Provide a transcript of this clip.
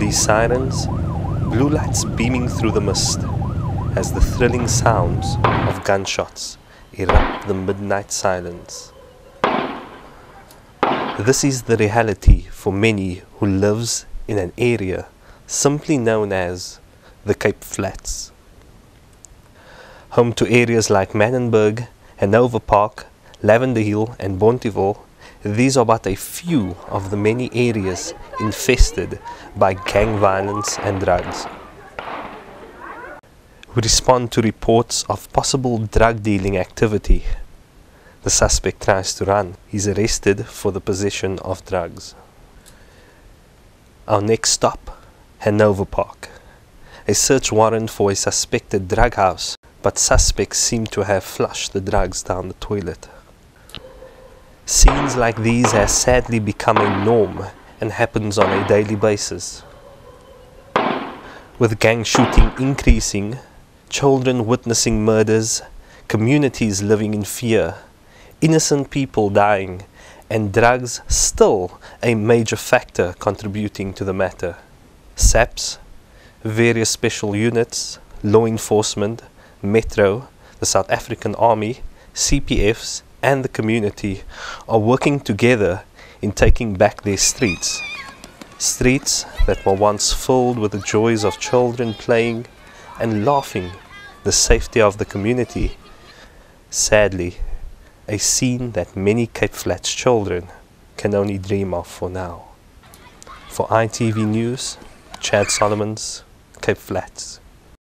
Police sirens, blue lights beaming through the mist, as the thrilling sounds of gunshots erupt the midnight silence. This is the reality for many who lives in an area simply known as the Cape Flats. Home to areas like Manenberg, Hanover Park, Lavender Hill and Bonteheuwel, these are but a few of the many areas infested by gang violence and drugs. We respond to reports of possible drug dealing activity. The suspect tries to run. He's arrested for the possession of drugs. Our next stop, Hanover Park. A search warrant for a suspected drug house, but suspects seem to have flushed the drugs down the toilet. Like these have sadly become a norm and happens on a daily basis. With gang shooting increasing, children witnessing murders, communities living in fear, innocent people dying, and drugs still a major factor contributing to the matter. SAPS, various special units, law enforcement, Metro, the South African Army, CPFs, and the community are working together in taking back their streets. Streets that were once filled with the joys of children playing and laughing, the safety of the community. Sadly, a scene that many Cape Flats children can only dream of for now. For ITV News, Chad Solomons, Cape Flats.